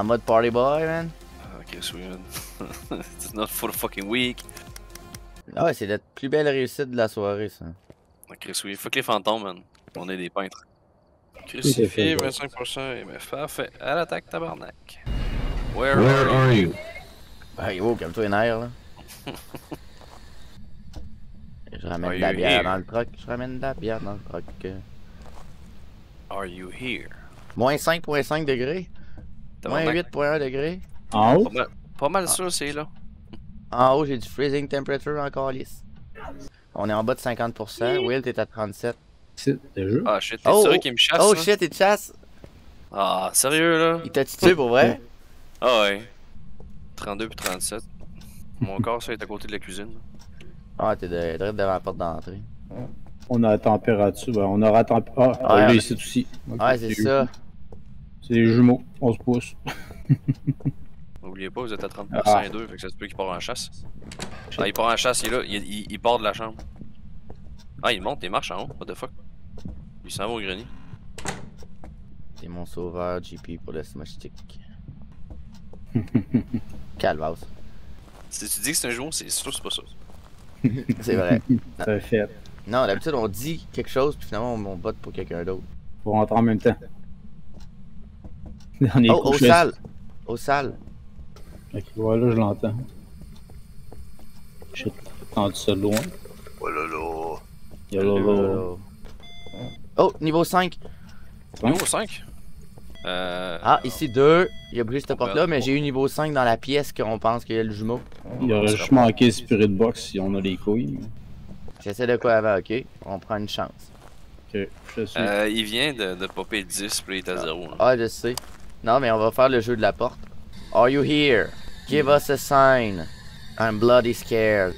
en mode party boy, man? Ah, Chris, oui, man. It's not for the fucking week. Ah ouais, c'est la plus belle réussite de la soirée, ça. Ah, Chris, oui. Fuck les fantômes, man. On est des peintres. Crucifié, fait, 25% MF. Parfait. À l'attaque, tabarnak. Where, Where are are you? Hey, oh, calme-toi les nerfs, là. Je ramène Are de la bière here? dans le truck. Je ramène de la bière dans le truck. Are you here? Moins 5.5 degrés. Moins Tabarnak. 8.1 degrés. En haut? Pas mal, pas mal sûr, c'est là. En haut, j'ai du freezing temperature encore lisse. On est en bas de 50%. Will, t'es à 37. C'est déjà? Ah shit, t'es Oh, sérieux oh. qu'il me chasse? Oh là? shit, il te chasse. Ah, sérieux là? Il t'a tué pour vrai? Ah ouais. 32 puis 37. Mon corps, ça, est à côté de la cuisine. Ah, t'es de- direct devant la porte d'entrée. On a la température. Ben, on aura la température. Ah, ah, lui, ici aussi. Ouais, c'est ça. C'est des jumeaux. On se pousse. N'oubliez pas, vous êtes à 30% Ah. et 2, fait que ça se peut qu'il part en chasse. Ah, il part en chasse, il est là, il, il, il part de la chambre. Ah, il monte, il marche en haut, what the fuck? Il s'en va au grenier. T'es mon sauveur, GP, pour le smash stick. Calvasse. Si tu dis que c'est un joueur, c'est sûr, c'est pas ça. C'est vrai. Ça fait. Non, d'habitude, on dit quelque chose, puis finalement, on, on vote pour quelqu'un d'autre. Faut rentrer en même temps. Oh, au sale! Au sale! Ok, voilà, je l'entends. J'ai entendu ça loin. Oh là là. Il y a là, là. Oh, niveau 5! Niveau 5? Euh. Ah, ici 2. Il a bougé cette porte-là, mais j'ai eu niveau 5 dans la pièce qu'on pense qu'il y a le jumeau. Il aurait juste manqué le Spirit Box si on a les couilles. J'essaie de quoi avant, ok? On prend une chance. Ok, je suis. Euh, il vient de, de popper 10, puis il est à 0. Là. Ah, je sais. Non, mais on va faire le jeu de la porte. Are you here? Give us a sign. I'm bloody scared.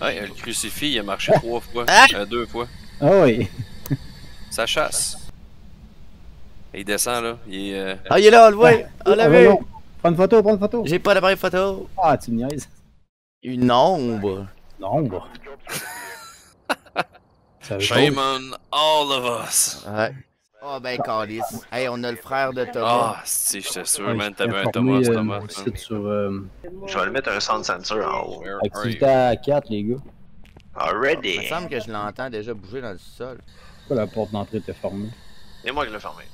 Ouais, le crucifix, il a marché trois fois. Ah! Euh, deux fois. Ah oui! Ça chasse. Et il descend là. Il est. euh, Ah, il est là, on le voit! On l'a Ah, vu! Prends une photo, prends une photo! J'ai pas d'appareil photo. Ah, tu me niaises. Une ombre. Bah. Ça Shame on all of us. Ouais. Oh ben, Calice. Hey, on a le frère de Thomas. Ah, si, j'étais sûr, Ouais, man, t'avais un Thomas, euh, Thomas. euh, Je vais le mettre un sound sensor en haut. Activité à 4, les gars. Il me Already. semble que je l'entends déjà bouger dans le sol. Pourquoi la porte d'entrée était fermée? C'est moi qui l'ai fermé.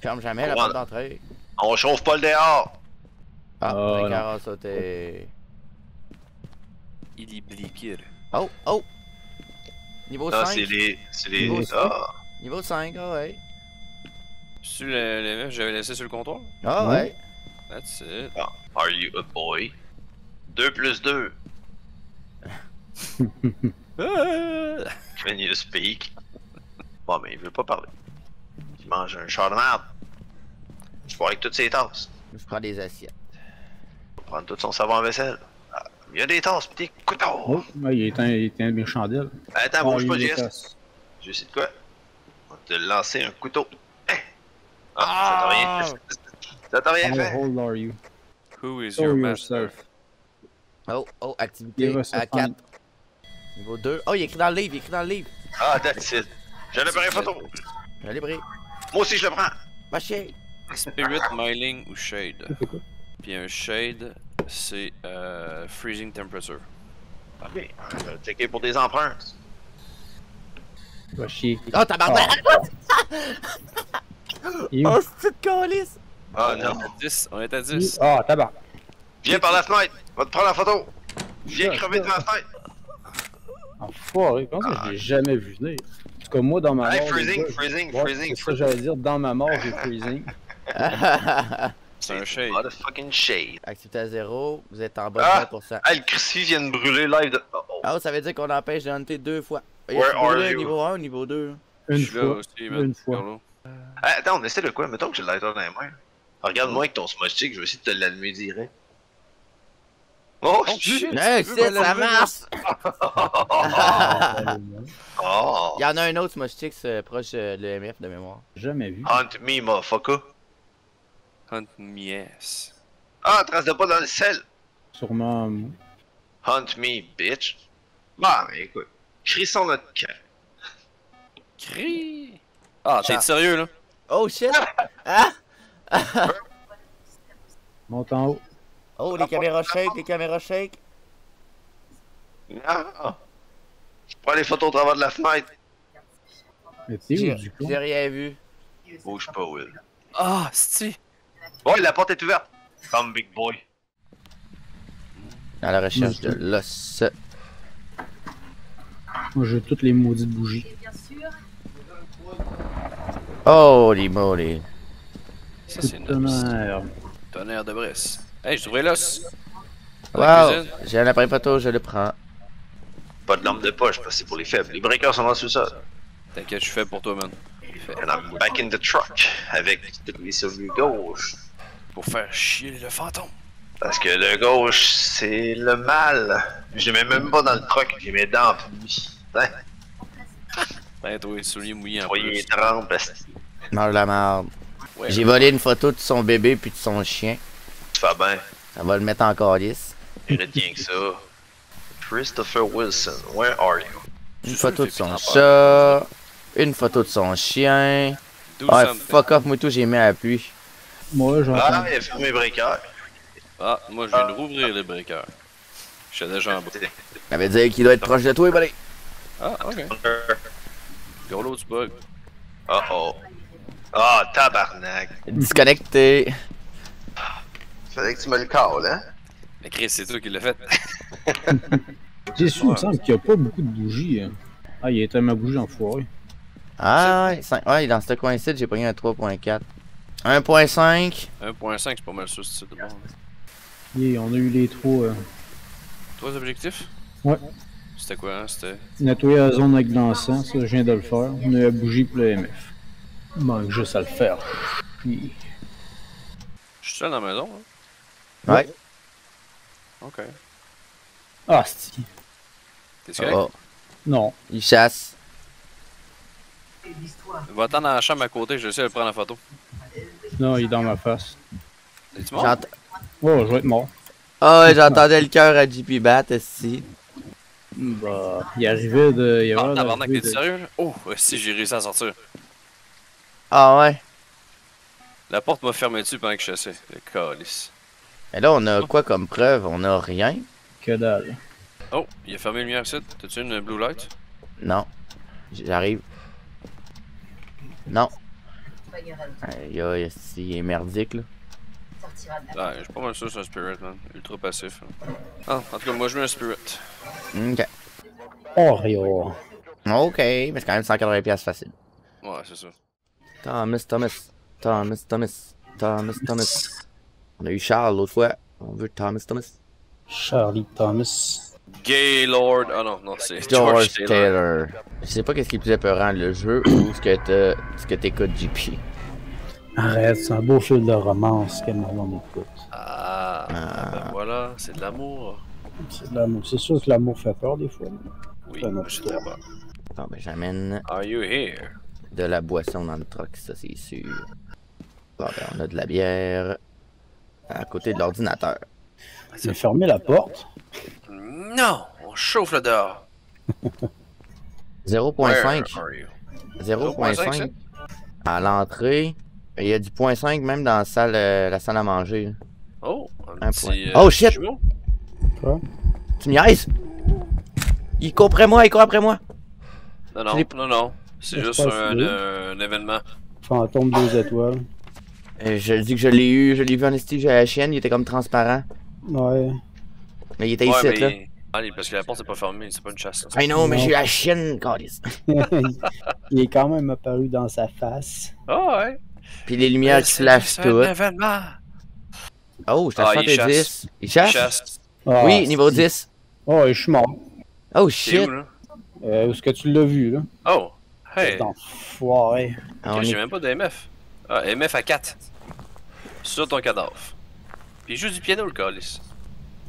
Ferme jamais la porte d'entrée. On chauffe pas le dehors. Ah, Oh, a sauté. Il est bliqué. Oh, oh! Niveau Ah, 5. c'est les. C'est les. Ah. Niveau 5, ah ouais. Tu le, le meuf que j'avais laissé sur le comptoir? Ah Ouais. ouais. That's it. Are you a boy? 2 plus 2. Ah! Can you speak? Bon, mais il veut pas parler. Il mange un char de merde. Je vois avec toutes ses tasses. Je prends des assiettes. Il va prendre tout son savon à vaisselle. Ah, Il y a des tasses pis des couteaux. Oh, il éteint, il éteint mes chandelles. Attends, bouge Ah, pas, Jess. Je sais de quoi? Te lancer un couteau. Hein? Ah, ça t'a rien fait. Ça t'a rien How fait. old are you? Who is Show your master? yourself. Oh, oh, activité à 4. sign. Niveau 2. Oh, il est écrit dans le livre, il est écrit dans le livre. Ah, that's it. J'ai l'appareil photo. Allez, bré. Moi aussi, je le prends. Ma chien. Spirit, Myling ou Shade? Puis un Shade, c'est euh, Freezing Temperature. Ok, on va checker pour des empreintes. Va chier. Oh, tabarnak! Où? Oh, c'est une calice! Ah on est non. à 10. On est à 10. Ah, tabac. Viens par la fenêtre. Va te prendre la photo. Viens crever devant la fenêtre. Enfoiré, comment ça je l'ai jamais vu venir? En tout cas, moi, dans ma Hey, mort. freezing, gars, freezing, ouais, freezing, C'est ça que j'allais dire. Dans ma mort, j'ai freezing. C'est un Shade. Motherfucking shade. Activité à 0, vous êtes en bas Ah! de 20%. Ah, le crucifix vient de brûler live de. Oh, oh. Ah, ça veut dire qu'on empêche de hunter deux fois. Il y Where a niveau are 2, you? niveau 1 ou niveau 2? Une Je suis là fois. aussi, man. Une fois. Ah, attends, on essaie de quoi? Mettons que j'ai le lighter dans les mains. Regarde-moi avec ton smoke stick, je vais essayer de te l'allumer direct. Oh, shit! Hey, c'est ça marche! Oh! Il y en a un autre Smoshix euh, proche de l'EMF de mémoire. Jamais vu. Hunt me, motherfucker. Hunt me, yes. Ah, trace de pas dans le sel. Sûrement. euh, Hunt me, bitch. Bah, mais écoute. Crissons notre camp. Crie! Ah, t'es sérieux là? Oh shit! Ah! Monte en haut. Oh, les caméras shake, les caméras shake. Ah! Je prends les photos au travers de la fenêtre. Mais t'es J'ai où du coup? j'ai rien vu. Bouge pas, Will. Ah, c'est Ouais, la porte est ouverte. Comme Big Boy. Dans la recherche de l'os. Moi j'ai toutes les maudites bougies. Holy moly. Ça, c'est une Tonnerre. tonnerre de Brice. Hey, j'ai trouvé l'os. Wow, j'ai un appareil photo, je le prends. Pas de lampe de poche, parce que c'est pour les faibles. Les breakers sont dans le sous-sol. T'inquiète, je suis fait pour toi, man. And I'm back in the truck. Avec toutes les cellules gauche. Pour faire chier le fantôme. Parce que le gauche, c'est le mal. Je les mets même pas dans le truck, j'ai mes dents en pluie. Putain, Ben, toi, les souliers mouillés en plus. trempes, esti. Mange la merde. Ouais. J'ai volé une photo de son bébé puis de son chien. Tu fais bien. Ça va le mettre en calice. Et retiens que ça. Christopher Wilson, where are you? Une photo de son chat. Une photo de son chien. Ah, something. fuck off, moi tout, j'ai mis à la pluie. Moi j'entends. Ah, il a fermé les breakers. Ah, moi, je viens de rouvrir le breaker. Je suis déjà en bas. Ça veut dire qu'il doit être proche de toi, buddy. Ah, ok. Gros lot du bug? Oh oh. Ah, tabarnak. Disconnecté. Fallait que tu me le calls, hein? Mais Chris, c'est toi qui l'as fait. J'ai su, il me semble qu'il n'y a pas beaucoup de bougies. hein. Ah, il était ma bougie enfoirée. Ah, ouais, cinq- ouais, dans ce coin-ci, j'ai pris un 3.4. 1.5. 1.5, c'est pas mal ça, c'est de bon. Yeah, on a eu les trous. euh, Trois objectifs? Ouais. C'était quoi, hein? C'était. nettoyer la zone avec de l'encens, ça je viens de le faire. On a la bougie pour le MF. Il manque juste à le faire. Puis, Je suis seul dans la maison, hein? Ouais. Ok. Ah, c'est. T'es correct? Oh, Non. il chasse. Va-t'en dans la chambre à côté, je vais essayer de prendre la photo. Non, il est dans ma face. Es-tu mort? Oh, je vais être mort. Ah, ouais, j'entendais le cœur à JP Bat, ici. Bah, il arrivait de. Il Ah, tabarnak, t'es de- sérieux? là? Oh, si j'ai réussi à sortir. Ah, ouais. La porte m'a fermé dessus pendant que je chassais. Le calice. Mais là, on a quoi comme preuve? On a rien? Que dalle. Oh, il a fermé la lumière ici. T'as-tu une blue light? Non. J'arrive. Non. Aïe, aïe, si, il est merdique, là. Ouais, je suis pas mal sûr que c'est un spirit, man. Ultra passif. Ah, en tout cas, moi je mets un spirit. Ok. Oreo. Ok, mais c'est quand même 180$ piastres facile. Ouais, c'est ça. Thomas, Thomas. Thomas, Thomas. Thomas, Thomas. On a eu Charles l'autre fois. On veut Thomas, Thomas. Charlie Thomas. Gaylord. Ah non, non, c'est George, George, Taylor. Taylor. Je sais pas qu'est-ce qui est plus épeurant, le jeu ou ce que t'as- ce que t'écoutes, JP. Arrête, c'est un beau film de romance que on écoute. Ah, Ah. ben voilà, c'est de l'amour. C'est de l'amour. C'est sûr que l'amour fait peur des fois. Oui, je suis bon. Ben, j'amène Are you here? de la boisson dans le truck, ça, c'est sûr. Bon, ben, on a de la bière à côté de l'ordinateur. C'est fermé la porte. Non, on chauffe là dehors. 0.5. Where are you? 0.5 à l'entrée. Il y a du 0.5 même dans la salle, euh, la salle à manger. là. Oh, un, Un petit. point. euh, Oh, shit! jumeau. Quoi? Tu niaises? Il court après moi, il court après moi. Non, non, l'ai- non, non. C'est Je juste pense un, que- euh, un événement. Fantôme deux étoiles. Euh, je dis que je l'ai eu, je l'ai vu en esti, j'ai la chienne, il était comme transparent. Ouais. Mais il était Ouais, ici, mais... là. Ah, parce que la porte est pas fermée, c'est pas une chasse. I know, mais Non. j'ai eu la chienne, câlisse. il est quand même apparu dans sa face. Ah ouais. Puis les lumières qui C'est- flashent c'est tout. Oh, je Ah, il 70. chasse? Il chasse? Ah, Oui, niveau c'est- 10. Oh, je suis mort. Oh shit. où? Euh, où est-ce que tu l'as vu, là? Oh, hey. C'est enfoiré. Ah, J'ai est- même pas d'MF. Ah, MF à 4. Sur ton cadavre. Puis il joue du piano, le calice.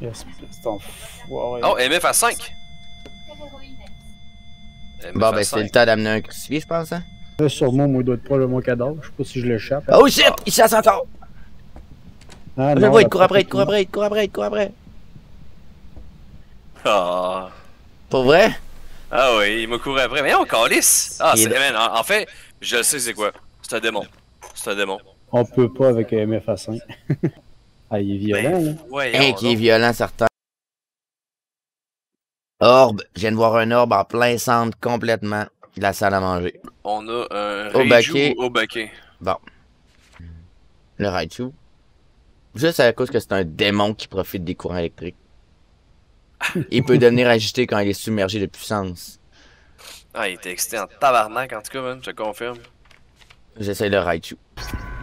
Yes, C'est enfoiré. Oh, MF à 5. MF Bon, ben c'est 5. le temps d'amener un crucifix, je pense. Hein? Là, sûrement, moi, il doit être mon cadavre. Je sais pas si je l'échappe. Oh shit, il chasse encore. Ah, Je le non, vois, il court après, il court après, il court après, il court après. Ah. Pour vrai? Ah oui, il m'a couru après. Mais on calice! Ah, c'est. en, en fait, je sais c'est quoi. C'est un démon. C'est un démon. On peut pas avec un MF à 5. ah, il est violent, là. Ouais, Hein, qui est violent, certain. Orbe. Je viens de voir un orbe en plein centre complètement de la salle à manger. On a un Obake. Reiju ou Obake. Le Raichu. Juste à cause que c'est un démon qui profite des courants électriques. Il peut devenir agité quand il est submergé de puissance. Ah, il était excité en tabarnak, en tout cas, man, je te confirme. J'essaie le Raichu.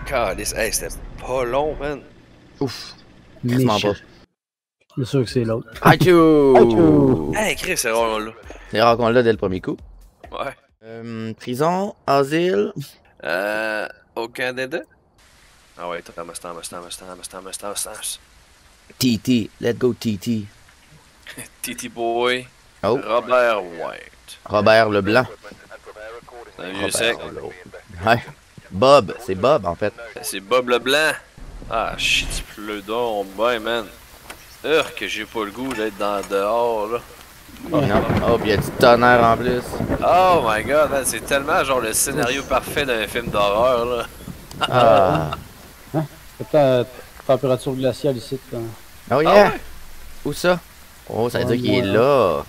Calice, hey, c'était pas long, man. Ouf. Quasiment pas. C'est sûr que c'est l'autre. Raichu! Raichu! Hey, Chris, c'est rare, là. C'est rare qu'on l'a dès le premier coup. Ouais. Euh, prison, asile. Euh. Au Canada? Ah ouais, ramasse, ramasse, ramasse, ramasse, ramasse, ramasse, ramasse. TT. Let's go TT. Titi Boy. Oh. Robert White. Robert Leblanc. C'est un vieux sec. Ouais. Bob. C'est Bob, en fait. C'est Bob Leblanc. Ah, shit, il pleut donc, ben, man. Urgh, que j'ai pas le goût d'être dans dehors, là. Non. Oh, pis y a du tonnerre en plus. Oh my god, man, c'est tellement genre le scénario parfait d'un film d'horreur, là. Ah. C'est ta température glaciale ici. Oh Ah yeah. ouais? Où ça? Oh, ça veut Ouais, dire qu'il est là.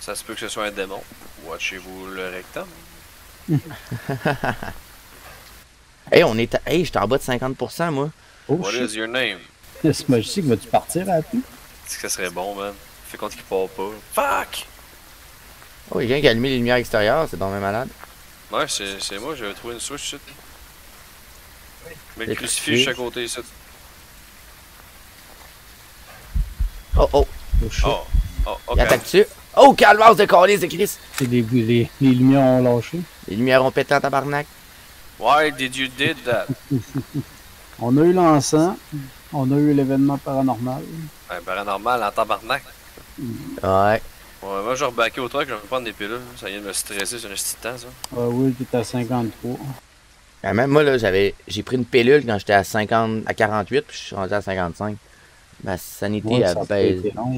Ça se peut que ce soit un démon. Watchez-vous le rectum. Hey, on est à... Hey, j'étais en bas de 50%, moi. Oh What shit. is your name? Ce magique va-tu partir à la pluie? Est-ce que ça serait bon, man? Fais compte qu'il part pas. Fuck! Oh, il y a quelqu'un qui a allumé les lumières extérieures, c'est dans même malade. Ouais, c'est moi, j'avais trouvé une switch ici. Mais crucifix de chaque côté ici. Oh, oh, Oh. Oh, oh, ok. il attaque dessus. Oh, calvaire de calice de Chris. C'est les, les, les lumières ont lâché. Les lumières ont pété en tabarnak. Why did you did that? On a eu l'encens. On a eu l'événement paranormal. Un paranormal en tabarnak. Ouais. Ouais, moi je vais rebaquer au truc, je vais me prendre des pilules. Ça vient de me stresser sur un petit temps, ça. Ah oui, t'es à 53. Ah, même moi, là, j'avais... J'ai pris une pilule quand j'étais à 50... à 48, puis je suis rendu à 55. Ma sanité Ouais,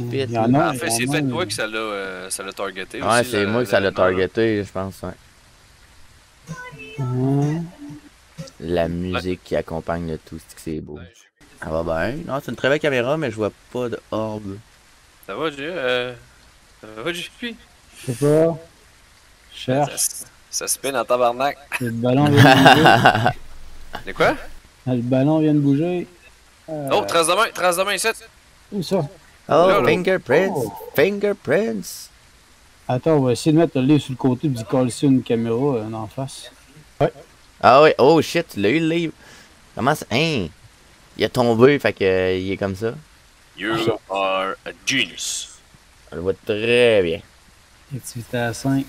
vite, y en a, en fait, c'est peut-être toi que ça l'a euh, ça l'a targeté Ouais, aussi. c'est moi que ça l'a targeté, je pense, ouais. La musique qui accompagne le tout, c'est que c'est beau. Ça va bien. Non, c'est une très belle caméra, mais je vois pas de orbe. Ça va, J? Euh... Ça va, JP? Je sais pas. Ça, Cherche. ça spin en tabarnak. Le ballon vient de bouger. De quoi? Le ballon vient de bouger. Euh, Oh, trace de main, trace de main ici. Où ça? Oh, Là, là. fingerprints! Oh. Fingerprints! Attends, on va essayer de mettre le livre sur le côté et d'y coller sur une caméra euh, en face. Ah oui, oh shit, tu l'as eu le livre. Comment ça? Hein? Il a tombé, fait que euh, il est comme ça. You are a genius. On le voit très bien. Activité à 5.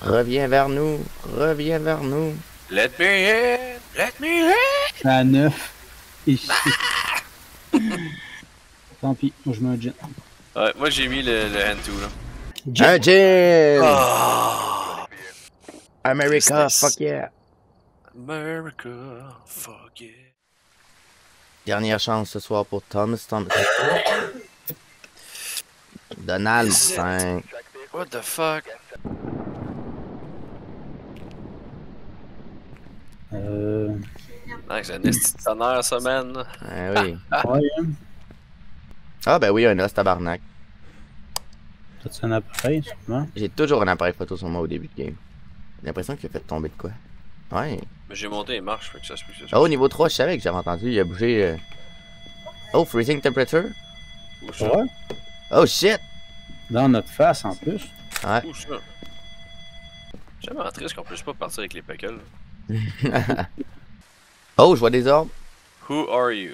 Reviens vers nous, reviens vers nous. Let me in, let me in. À 9. Ici. Tant pis, moi je mets un gin. Ouais, moi j'ai mis le, le hand tool là. Un gin! Oh, America, fuck yeah! America, fuck yeah. Dernière chance ce soir pour Thomas Thomas. Donald Is it? 5. What the fuck? Euh. Ah, c'est un esti ça, man. Ah oui. Ouais, hein. Ah ben oui, un os tabarnak. T'as-tu un appareil, sûrement? J'ai toujours un appareil photo sur moi au début de game. J'ai l'impression qu'il a fait tomber de quoi. Ouais. Mais j'ai monté les marches, fait que ça se peut ça soit. Oh, niveau 3, je savais que j'avais entendu, il a bougé. euh. Oh, freezing temperature? Où ça? Ouais. Oh shit! Dans notre face en plus. Ouais. Où ça? C'est vraiment triste qu'on puisse pas partir avec les peckles. oh, je vois des orbes. Who are you?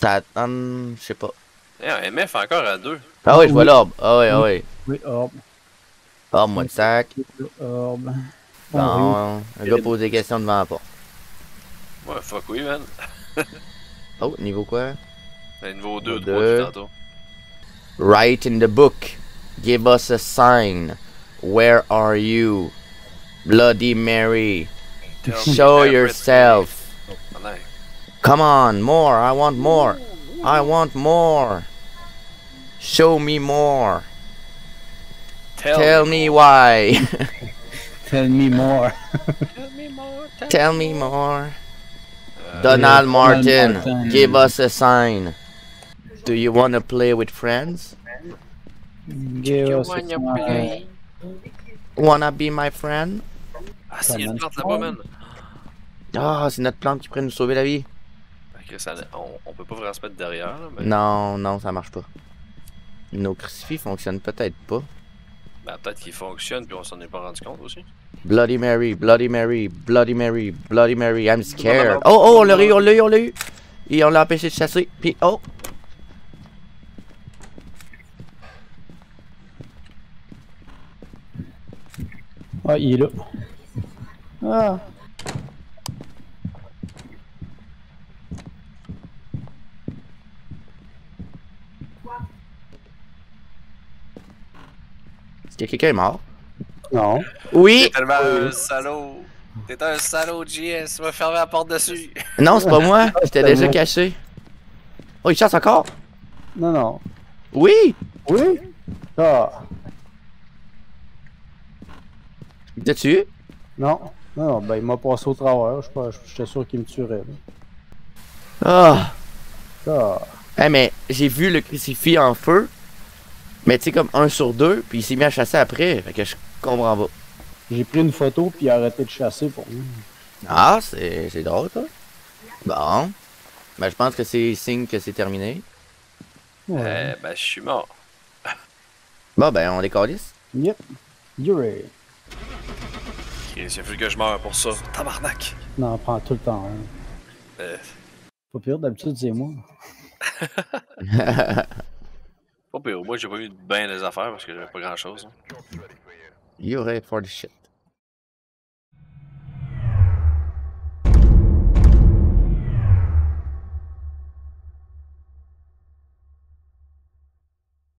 Ça hum, je sais pas. Eh, un MF encore à deux. Ah ouais, je vois Oui. l'orbe. Ah ouais, ah ouais. Oui, orbe. Orbe, moi de sac. Orbe. Bon, un gars pose des questions devant la porte. Ouais, fuck oui, man. Oh, niveau quoi? Un niveau 2, Deux. 3 depuis tantôt. Write in the book. Give us a sign. Where are you? Bloody Mary. Show yourself. Ah. Come on, more. I want more. I want more. Show me more. Tell, Tell me. me why. Tell me more. Tell me more. Euh, Donald Martin, Martin. give us a sign. Do you want to play with friends? Give us a sign. Wanna be my friend? Ah, c'est une plante là-bas, man. Ah, c'est notre plante qui pourrait nous sauver la vie. Fait que ça- on, on peut pas vraiment se mettre derrière, là, mais Non, non, ça marche pas. Nos crucifix fonctionnent peut-être pas. Ben, peut-être qu'il fonctionne puis on s'en est pas rendu compte aussi. Bloody Mary, Bloody Mary, Bloody Mary, Bloody Mary, I'm scared. Oh, oh, on l'a eu, on l'a eu, on l'a eu. Et on l'a empêché de chasser. Puis, oh. Ah, il est là. Ah. Que quelqu'un est mort? Non. Oui! T'es tellement un salaud. T'es un salaud, JS. Tu vas fermer la porte dessus. Non, c'est pas moi. J'étais déjà moi. caché. Oh, il chasse encore? Non, non. Oui! Oui? Ah. T'as-tu? Non. Non, non, ben il m'a passé au travers. Je suis pas- J'étais sûr qu'il me tuerait. Ah! Ah. Eh, mais j'ai vu le crucifix en feu. Mais tu sais, comme un sur deux, puis il s'est mis à chasser après. Fait que je comprends pas. J'ai pris une photo puis il a arrêté de chasser pour nous. Ah, c'est c'est drôle, ça. Bon. Ben, je pense que c'est signe que c'est terminé. Euh, ben, je suis mort. Bon, ben, on les calisse. Yep. You're right. Il a fallu que je meure pour ça. Tabarnak. Non, prends tout le temps. hein. Euh, Pas pire, d'habitude, c'est moi. pas pire. Moi, j'ai pas eu bien des affaires parce que j'avais pas grand chose. You're right for the shit.